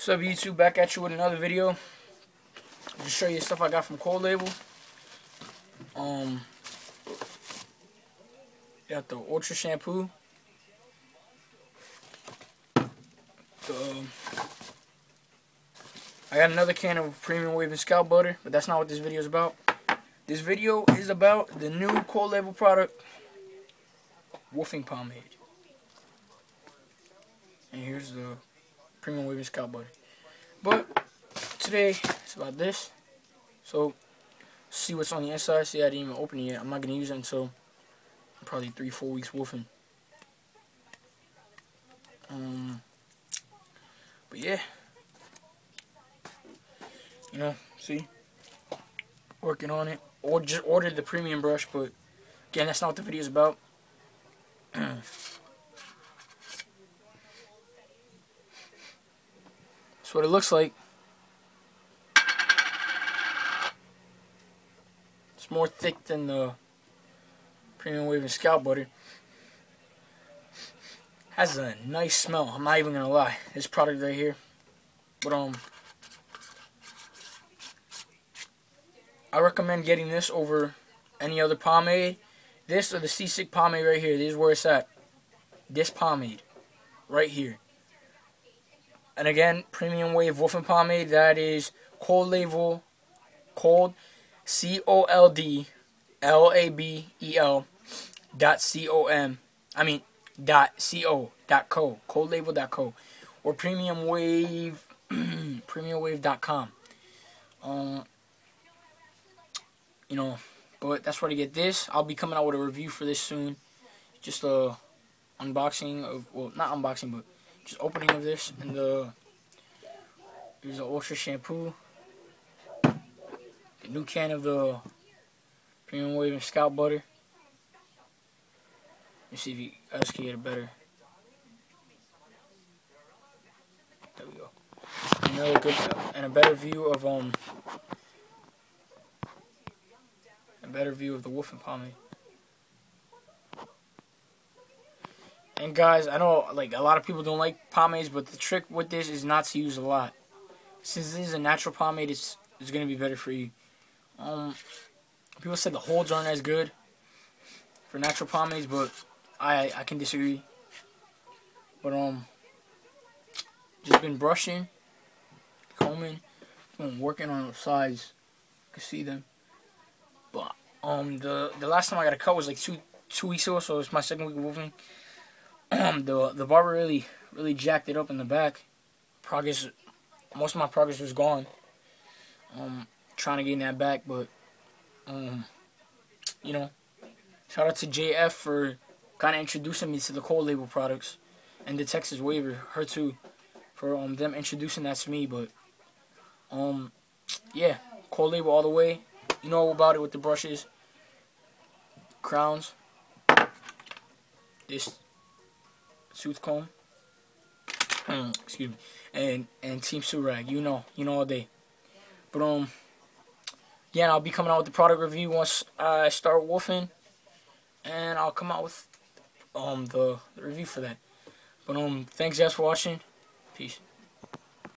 What's up YouTube, back at you with another video. Just show you stuff I got from Cold Label. Um, got the Ultra Shampoo. The, I got another can of Premium Wave and Scalp Butter, but that's not what this video is about. This video is about the new Cold Label product, Wolfing Pomade. And here's the Premium and Scalp. But today it's about this. So see what's on the inside. See I didn't even open it yet. I'm not gonna use it until probably three, four weeks wolfing. Um but yeah. You know, see? Working on it. Or just ordered the premium brush, but again that's not what the video is about. That's what it looks like. It's more thick than the Premium Wave and Scalp Butter. Has a nice smell. I'm not even gonna lie. This product right here. But um I recommend getting this over any other pomade. This or the Seasick pomade right here. This is where it's at. This pomade. Right here. And again, Premium Wave Wolfing Pomade. That is Cold Label, Cold, C O L D L A B E L dot C O M. I mean dot C O dot co. Cold Label dot co. Or Premium Wave PremiumWave.com. Um, you know, but that's where to get this. I'll be coming out with a review for this soon. Just a unboxing of well, not unboxing, but just opening of this and the here's the Ultra shampoo. The new can of the Premium Wave and Scalp Butter. Let me see if you guys can get it better. There we go. Another good and a better view of um a better view of the Wolfing Pomade. And guys, I know like a lot of people don't like pomades, but the trick with this is not to use a lot. Since this is a natural pomade, it's it's gonna be better for you. Um, people said the holds aren't as good for natural pomades, but I I can disagree. But um, just been brushing, combing, been working on the sides. You can see them. But um, the the last time I got a cut was like two two weeks ago, so it's my second week of moving. Um, the the barber really really jacked it up in the back. Progress, most of my progress was gone. Um, trying to gain that back, but um, you know, shout out to JF for kind of introducing me to the Cold Label products and the Texas Waver, her too, for um them introducing that to me. But um, yeah, Cold Label all the way. You know about it with the brushes, crowns. This tooth comb. excuse me. And and Team Surag. You know, you know all day. But um yeah, I'll be coming out with the product review once I start wolfing. And I'll come out with um the, the review for that. But um thanks guys for watching. Peace.